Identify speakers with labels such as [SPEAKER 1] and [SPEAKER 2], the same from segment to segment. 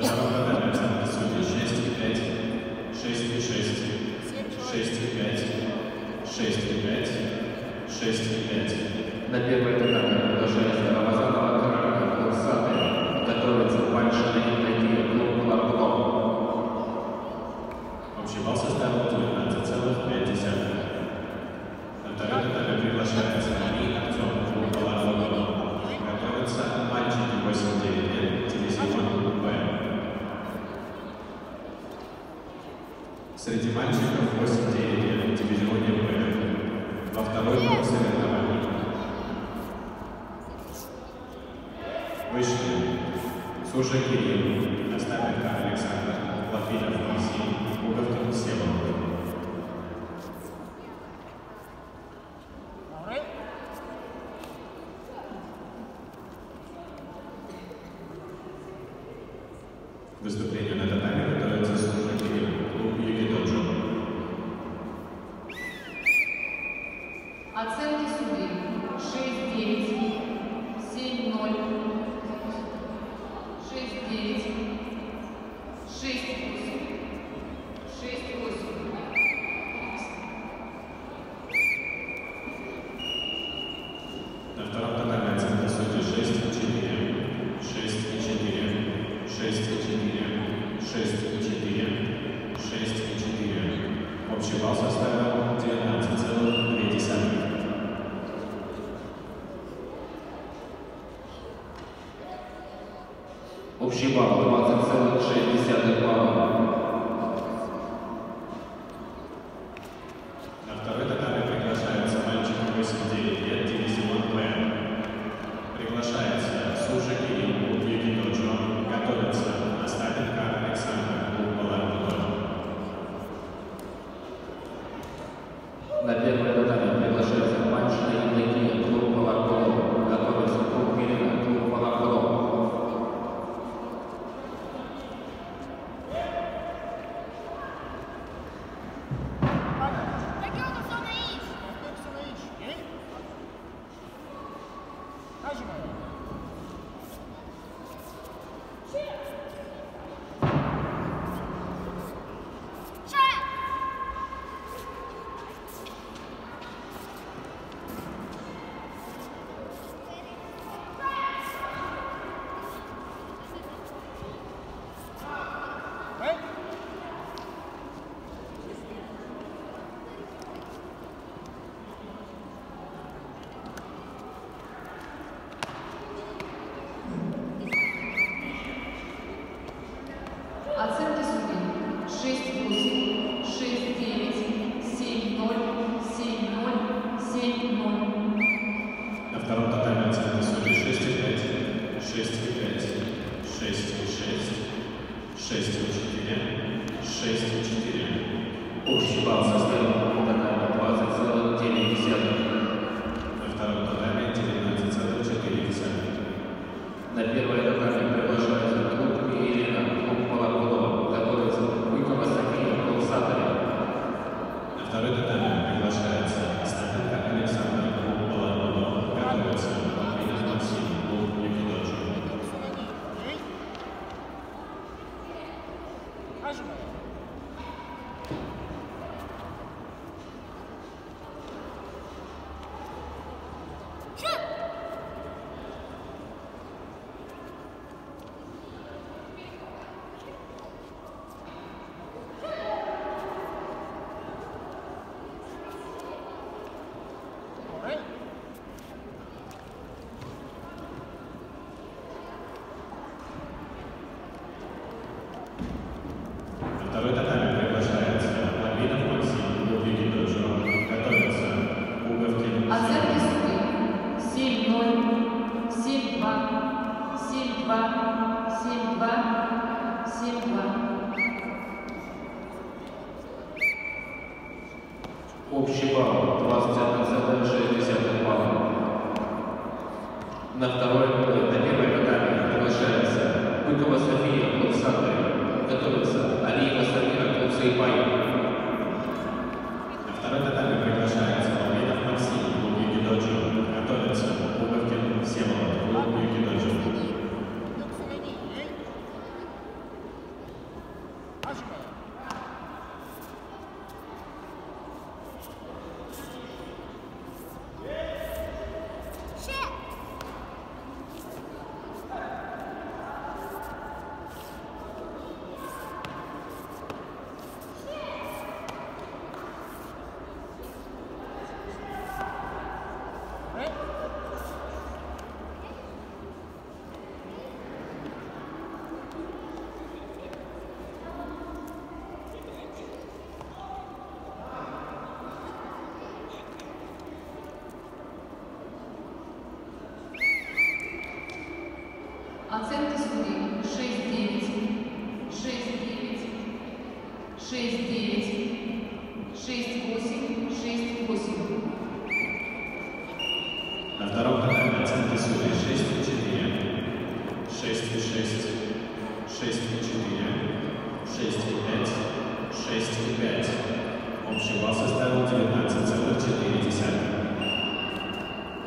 [SPEAKER 1] Yeah. Вышли Суша Кирилл, Остапенко Александр, Латвинов Максим, Пуговкин Всеволод. Potřeba zastává 13,5 sekund. Общий балл
[SPEAKER 2] 20,6 балла.
[SPEAKER 1] Hasta luego,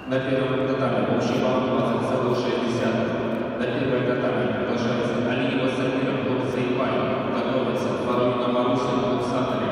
[SPEAKER 2] На первом татаме Шибан 20,6. На первом татаме приглашается Алиева Самира Клуб Заипай. Готовится Фаруна Марусин Клуб
[SPEAKER 1] Сатарь.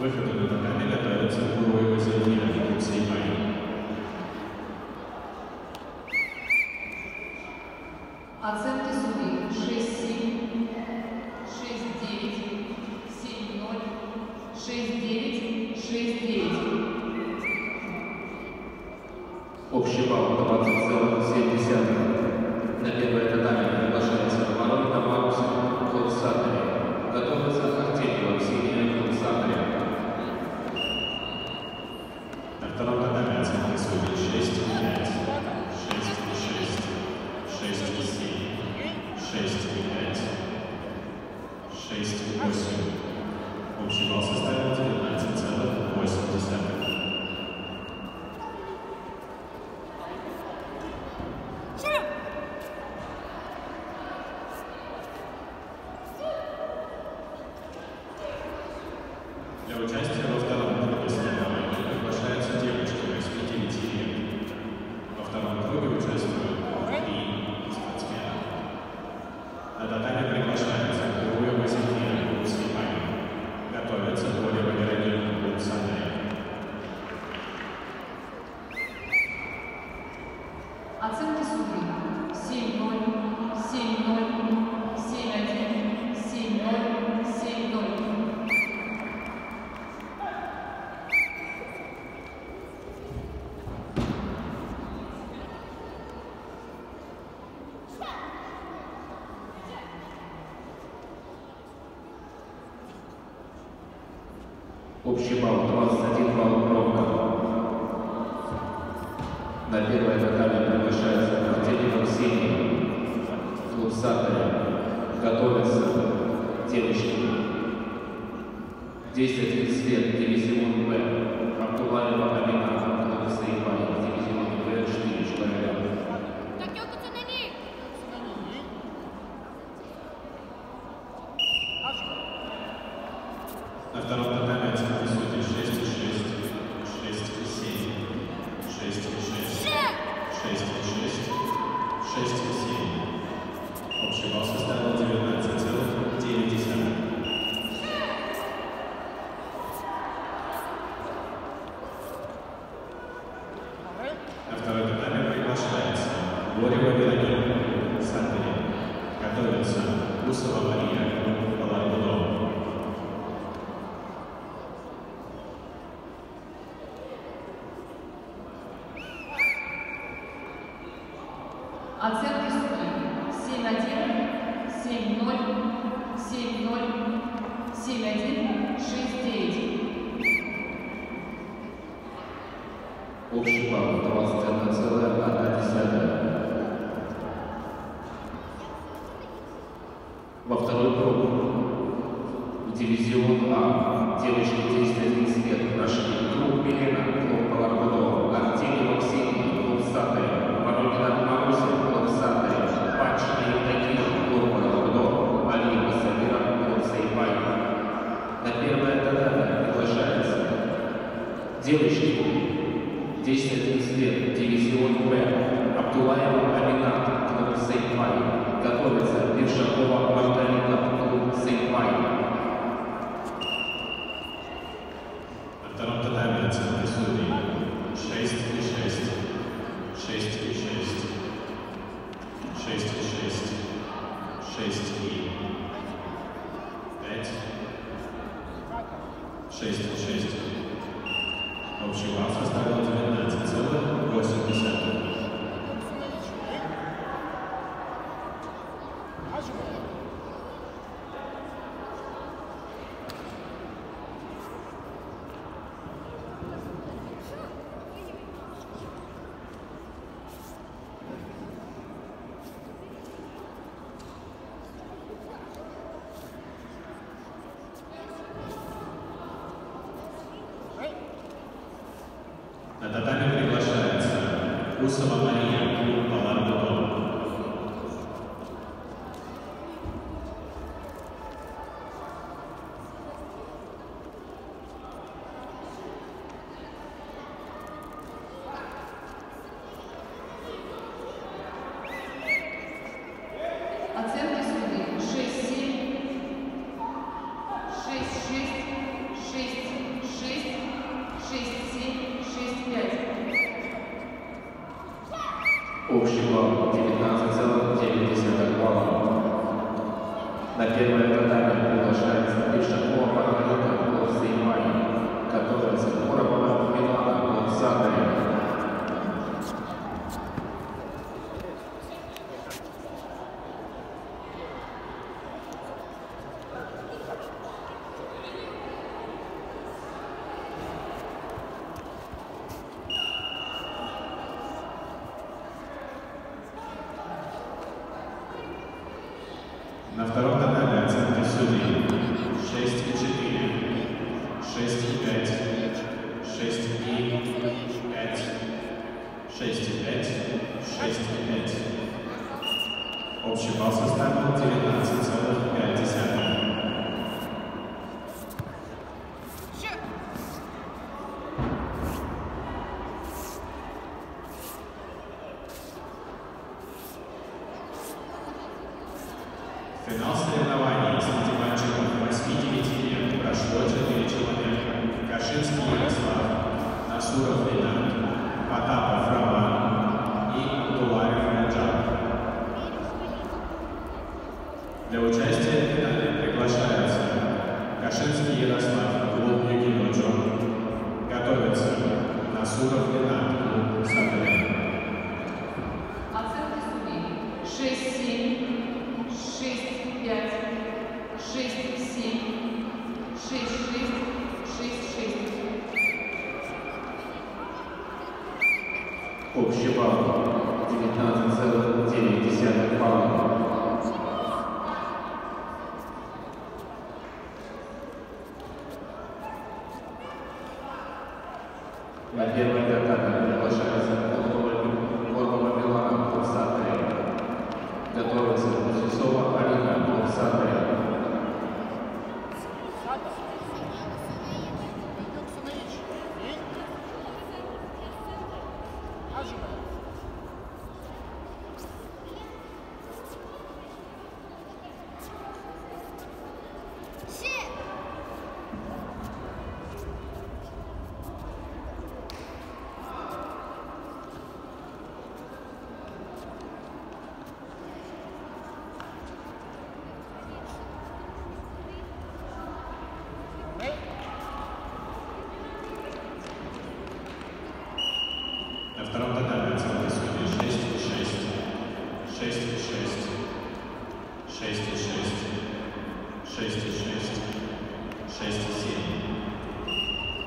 [SPEAKER 1] Выхода
[SPEAKER 3] на
[SPEAKER 4] тоннель дается уровень вознения функции маяка.
[SPEAKER 2] Общий балл 21 балл ровно. На первое катание приглашается Артемий Арсений, клуб Саттера. Готовятся девочки. 10 лет дивизион Б. Абдулаева Амина. Gloria a Dios, Santo, Católica, Gustavo María, Colón, Следующий бой. 10-11 лет, дивизион В, Абдулаева Аминат, клуб Сейфай. Готовится Биршакова Марталина, клуб Сейфай.
[SPEAKER 5] На втором татаме оценки судей 6 и 6, 6 и 6, 6 и 6, 6 и 5, 6 и 6. Общий балл составил 19,8.
[SPEAKER 1] Salve Maria,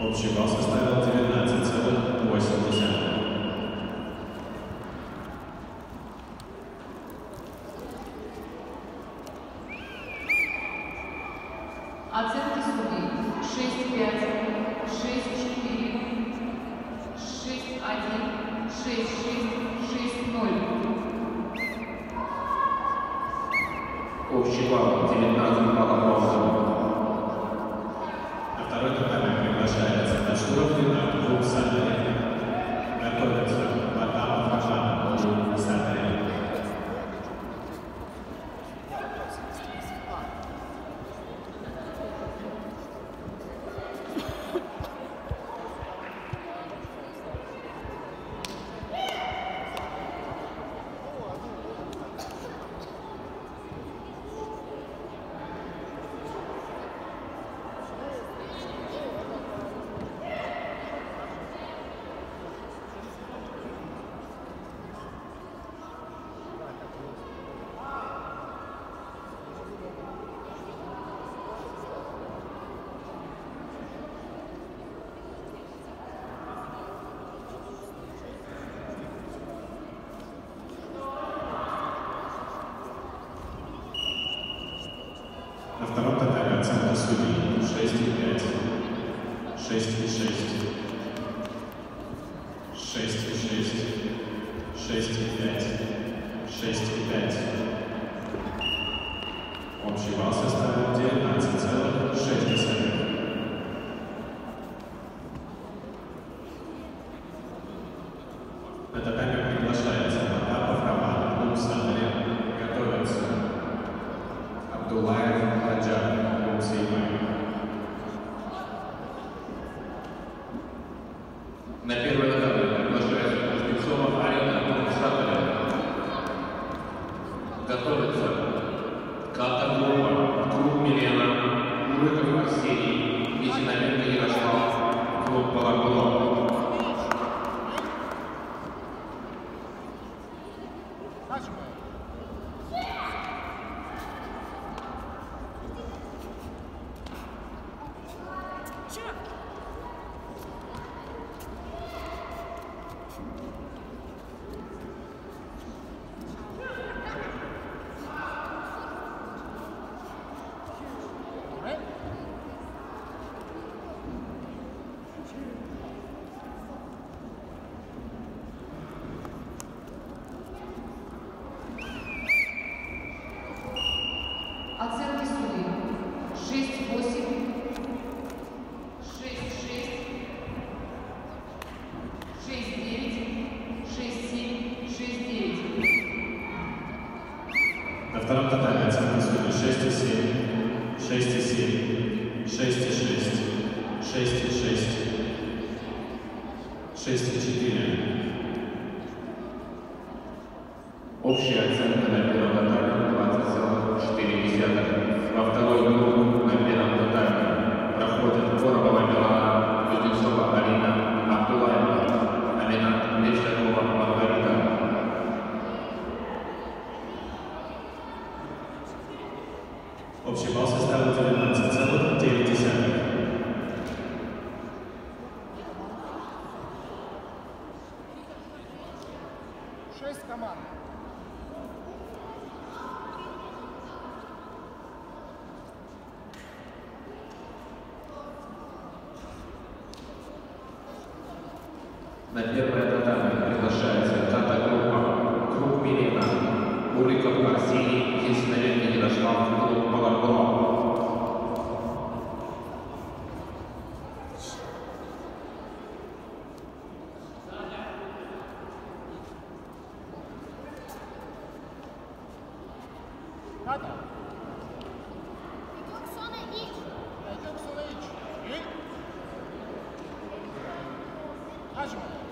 [SPEAKER 2] Общий балл
[SPEAKER 5] составил
[SPEAKER 1] 19,8. на татами Общий балл составил 19,9.
[SPEAKER 6] Шесть команд.
[SPEAKER 2] На первое татами приглашается тата-группа «Круг Милена, Уликов Арсений
[SPEAKER 6] encouragement.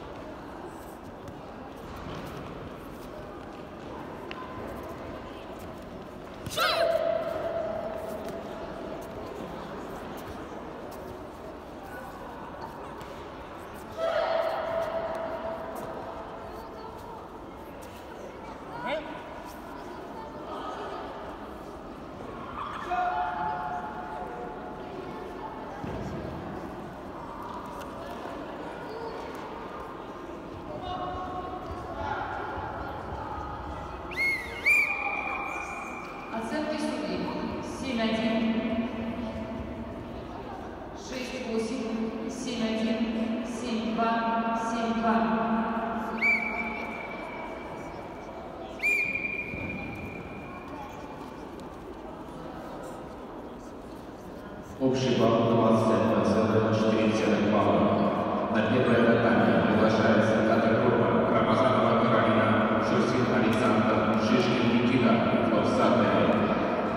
[SPEAKER 2] Общий балл 21,42 балла. На первое катание приглашается Катакропа, Рамазанова Каролина, Шурсин Александр, Шишкин Никита, Флорсандарь.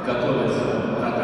[SPEAKER 2] Готовится катание.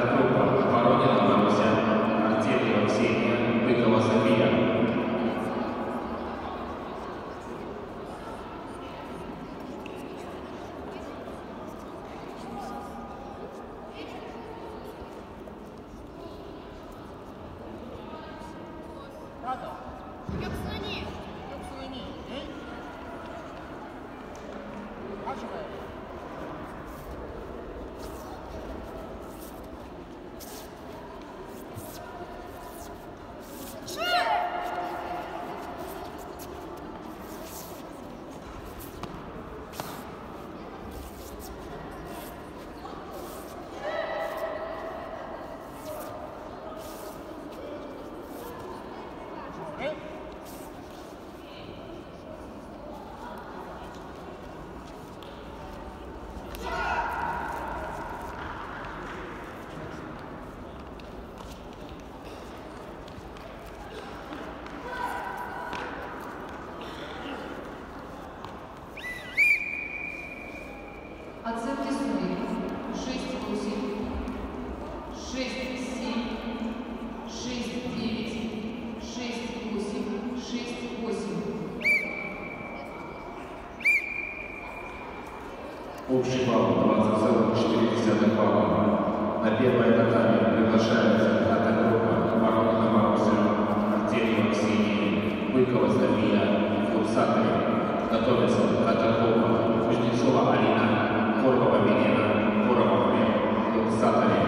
[SPEAKER 7] colpa
[SPEAKER 1] avveniva ancora con me, lo sta bene.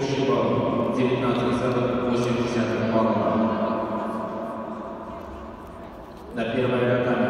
[SPEAKER 2] Общий балл 19,8 балла. На первое ряда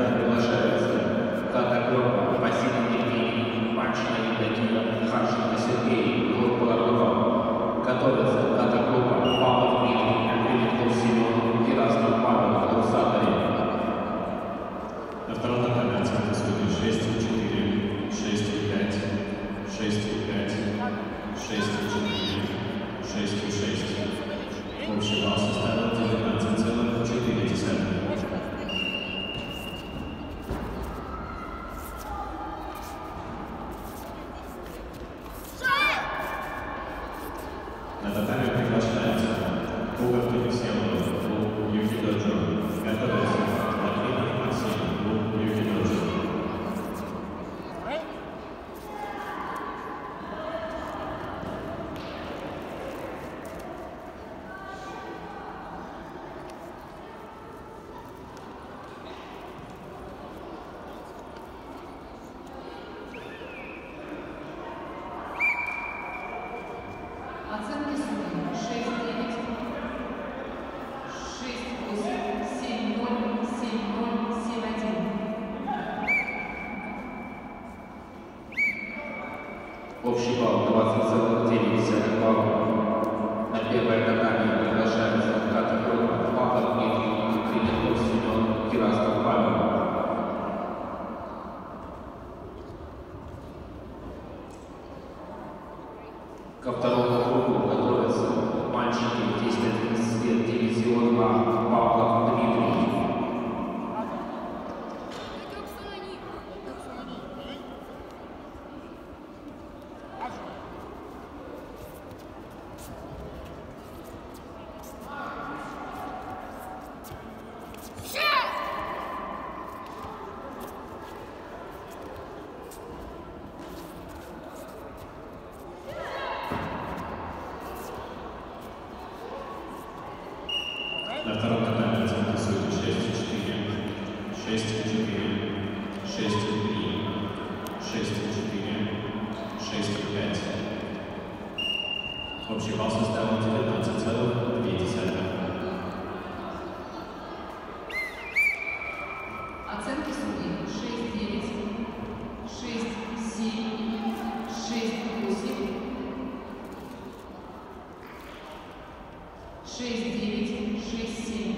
[SPEAKER 2] шесть, девять, шесть, семь.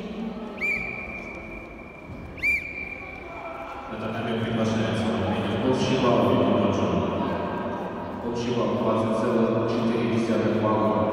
[SPEAKER 8] На
[SPEAKER 1] данный момент приглашается
[SPEAKER 4] Армении.
[SPEAKER 2] Общий балл
[SPEAKER 1] Армении Общий балл
[SPEAKER 2] 20,4 балла.